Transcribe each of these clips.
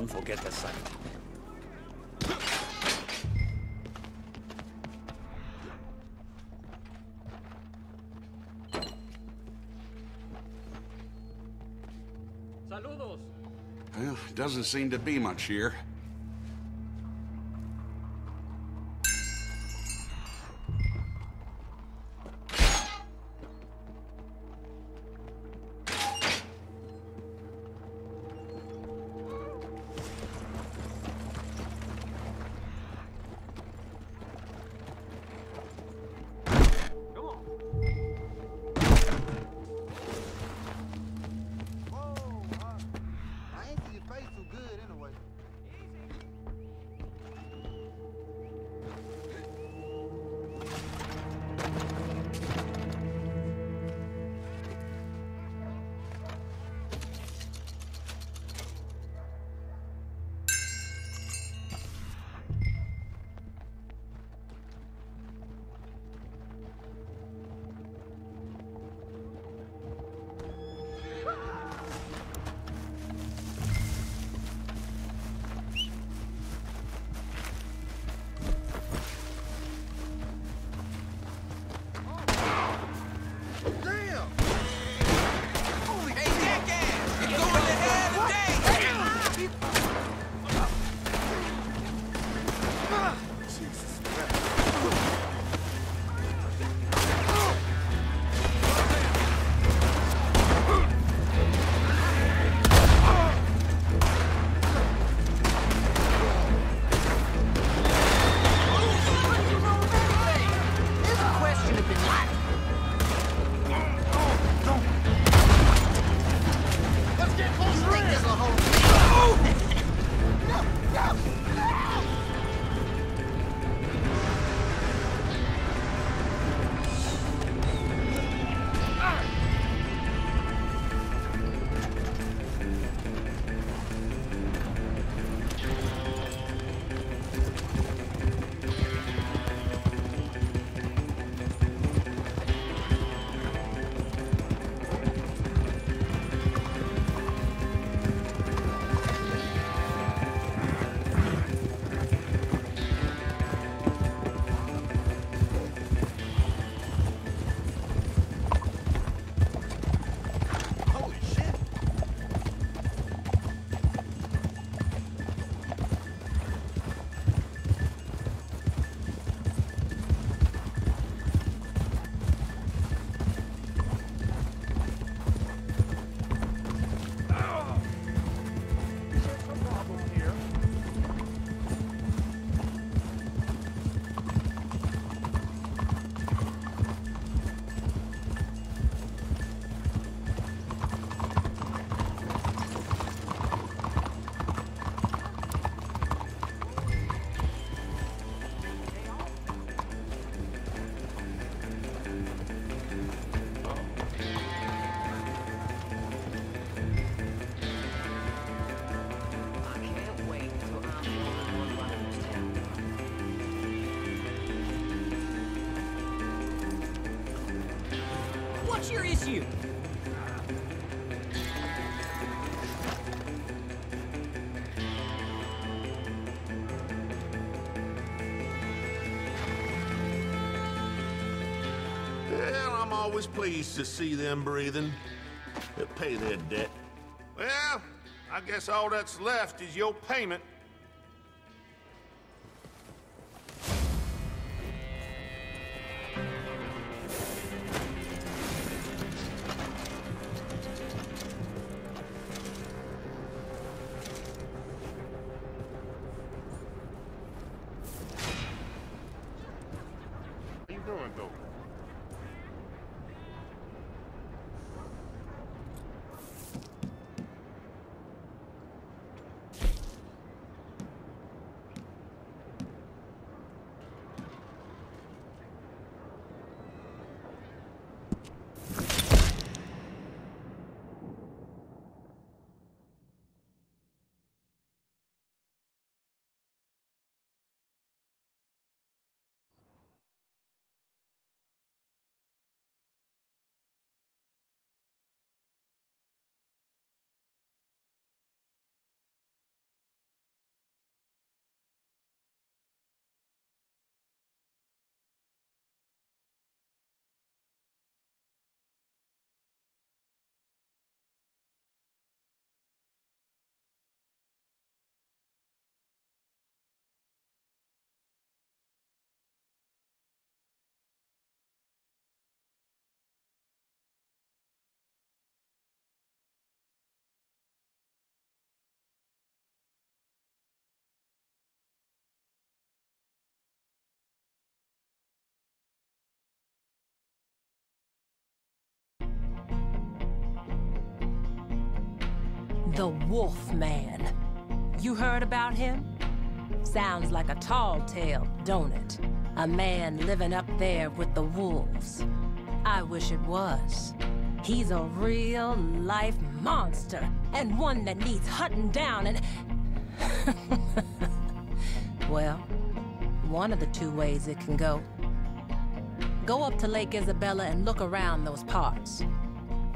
I won't forget the sight. Saludos. Well, doesn't seem to be much here. Well, I'm always pleased to see them breathing. They pay their debt. Well, I guess all that's left is your payment. The Wolf Man. You heard about him? Sounds like a tall tale, don't it? A man living up there with the wolves. I wish it was. He's a real life monster, and one that needs hunting down and. well, one of the two ways it can go. Go up to Lake Isabella and look around those parts.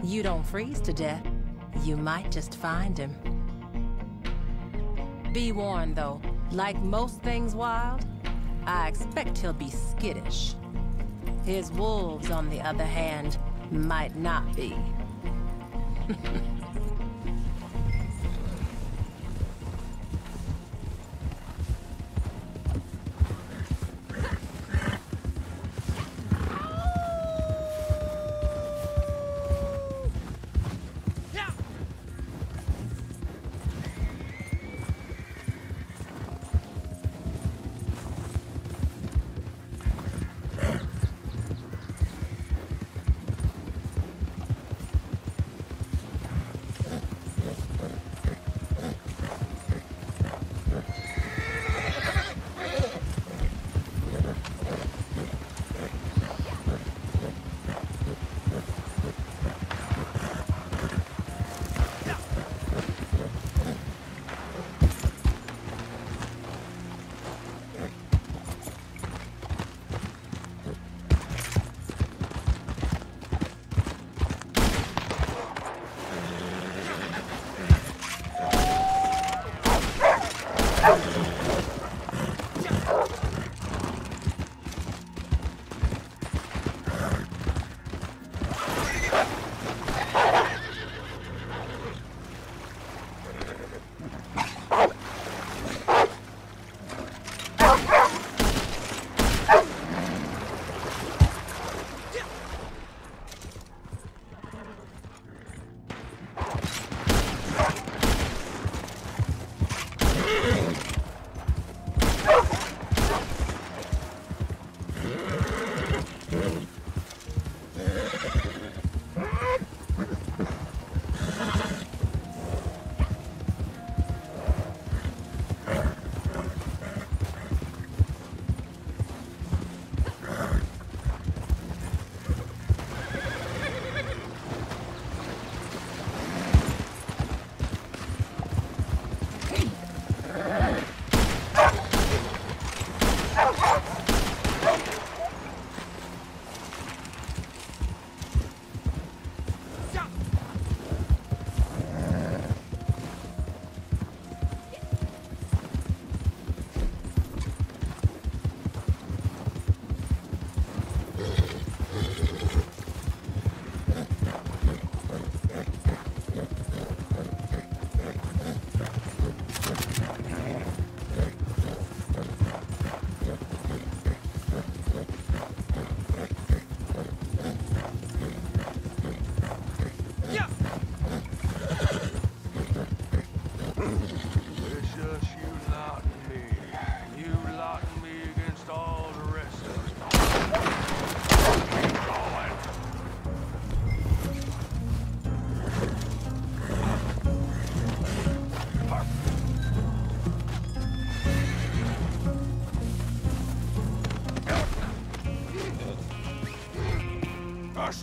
You don't freeze to death, you might just find him. Be warned, though, like most things wild, I expect he'll be skittish. His wolves, on the other hand, might not be.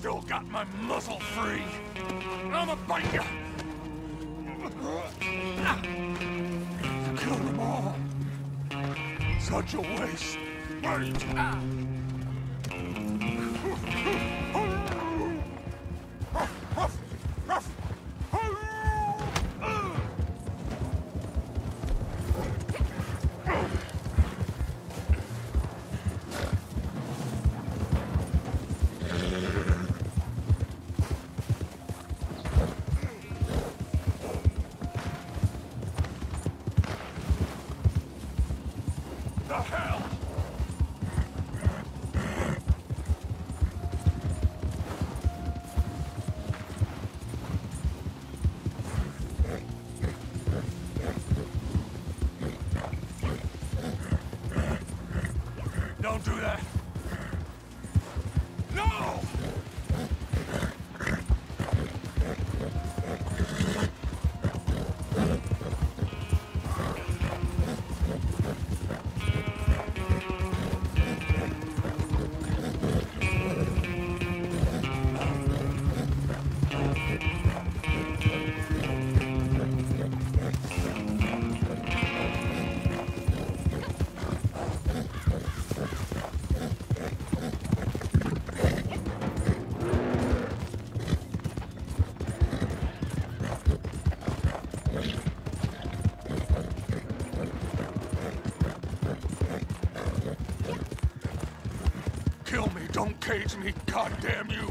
still got my muscle free. I'm a bite ya. Kill them all. Such a waste. Don't do that. Cage me, goddamn you!